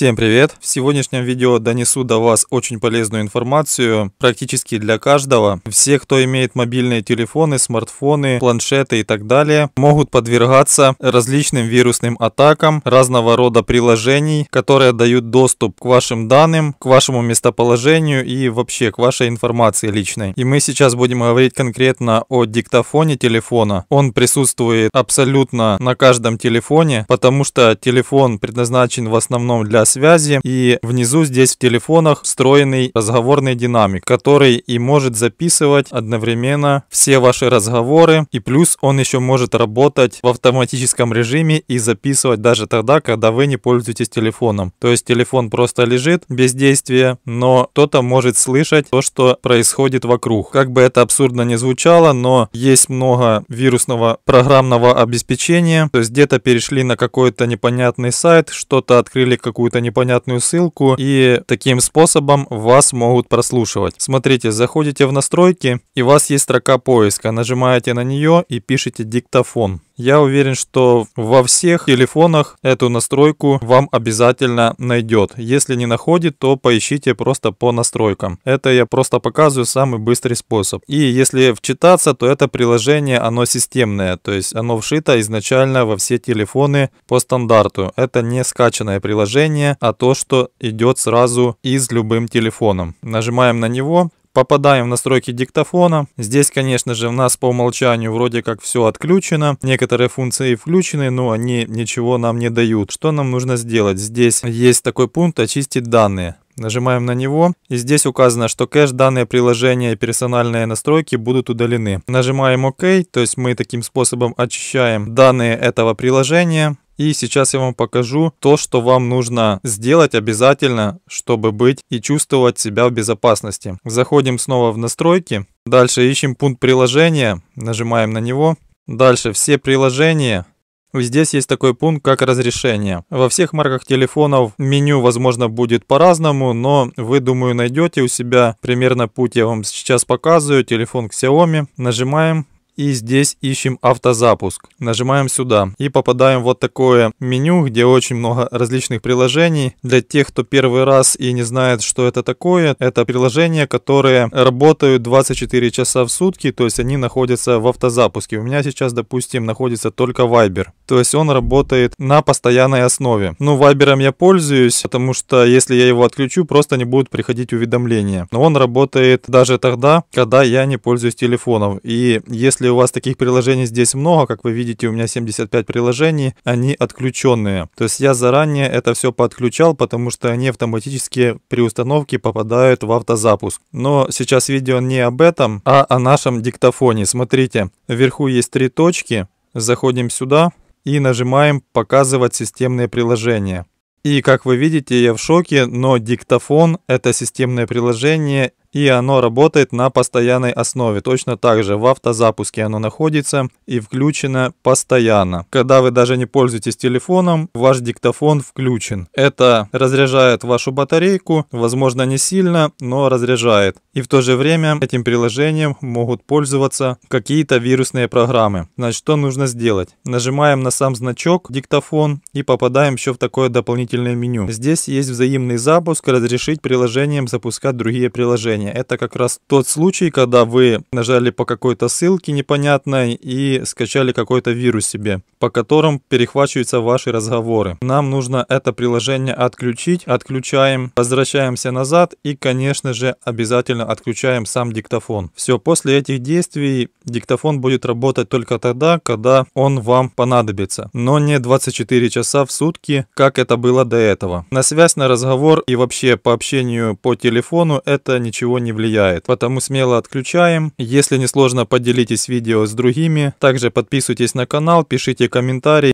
Всем привет! В сегодняшнем видео донесу до вас очень полезную информацию, практически для каждого. Все, кто имеет мобильные телефоны, смартфоны, планшеты и так далее, могут подвергаться различным вирусным атакам разного рода приложений, которые дают доступ к вашим данным, к вашему местоположению и вообще к вашей информации личной. И мы сейчас будем говорить конкретно о диктофоне телефона. Он присутствует абсолютно на каждом телефоне, потому что телефон предназначен в основном для связи. И внизу здесь в телефонах встроенный разговорный динамик, который и может записывать одновременно все ваши разговоры. И плюс он еще может работать в автоматическом режиме и записывать даже тогда, когда вы не пользуетесь телефоном. То есть телефон просто лежит без действия, но кто-то может слышать то, что происходит вокруг. Как бы это абсурдно не звучало, но есть много вирусного программного обеспечения. То есть где-то перешли на какой-то непонятный сайт, что-то открыли какую-то непонятную ссылку, и таким способом вас могут прослушивать. Смотрите, заходите в настройки, и у вас есть строка поиска, нажимаете на нее и пишите диктофон. Я уверен, что во всех телефонах эту настройку вам обязательно найдет. Если не находит, то поищите просто по настройкам. Это я просто показываю самый быстрый способ. И если вчитаться, то это приложение, оно системное, то есть оно вшито изначально во все телефоны по стандарту. Это не скачанное приложение, а то, что идет сразу из любым телефоном. Нажимаем на него, Попадаем в настройки диктофона. Здесь, конечно же, у нас по умолчанию вроде как все отключено. Некоторые функции включены, но они ничего нам не дают. Что нам нужно сделать? Здесь есть такой пункт «Очистить данные». Нажимаем на него, и здесь указано, что кэш, данные приложения и персональные настройки будут удалены. Нажимаем ОК, то есть мы таким способом очищаем данные этого приложения. И сейчас я вам покажу то, что вам нужно сделать обязательно, чтобы быть и чувствовать себя в безопасности. Заходим снова в настройки. Дальше ищем пункт приложения, нажимаем на него. Дальше все приложения. Здесь есть такой пункт, как разрешение. Во всех марках телефонов меню, возможно, будет по-разному, но вы, думаю, найдете у себя примерно путь. Я вам сейчас показываю. Телефон Xiaomi. Нажимаем и здесь ищем автозапуск. Нажимаем сюда и попадаем в вот такое меню, где очень много различных приложений. Для тех, кто первый раз и не знает, что это такое, это приложения, которые работают 24 часа в сутки, то есть они находятся в автозапуске. У меня сейчас, допустим, находится только Viber. То есть он работает на постоянной основе. Ну, Viber я пользуюсь, потому что если я его отключу, просто не будут приходить уведомления. Но он работает даже тогда, когда я не пользуюсь телефоном. И если у вас таких приложений здесь много, как вы видите, у меня 75 приложений, они отключенные. То есть я заранее это все подключал, потому что они автоматически при установке попадают в автозапуск. Но сейчас видео не об этом, а о нашем диктофоне. Смотрите, вверху есть три точки, заходим сюда и нажимаем «Показывать системные приложения». И как вы видите, я в шоке, но диктофон — это системное приложение, и оно работает на постоянной основе. Точно так же в автозапуске оно находится и включено постоянно. Когда вы даже не пользуетесь телефоном, ваш диктофон включен. Это разряжает вашу батарейку, возможно не сильно, но разряжает. И в то же время этим приложением могут пользоваться какие-то вирусные программы. Значит, что нужно сделать? Нажимаем на сам значок диктофон и попадаем еще в такое дополнительное меню. Здесь есть взаимный запуск, разрешить приложением запускать другие приложения приложения. Это как раз тот случай, когда вы нажали по какой-то ссылке непонятной и скачали какой-то вирус себе, по которым перехвачиваются ваши разговоры. Нам нужно это приложение отключить. Отключаем, возвращаемся назад и, конечно же, обязательно отключаем сам диктофон. Все, после этих действий диктофон будет работать только тогда, когда он вам понадобится, но не 24 часа в сутки, как это было до этого. На связь, на разговор и вообще по общению по телефону это ничего ничего не влияет. Потому смело отключаем. Если не сложно, поделитесь видео с другими. Также подписывайтесь на канал, пишите комментарии.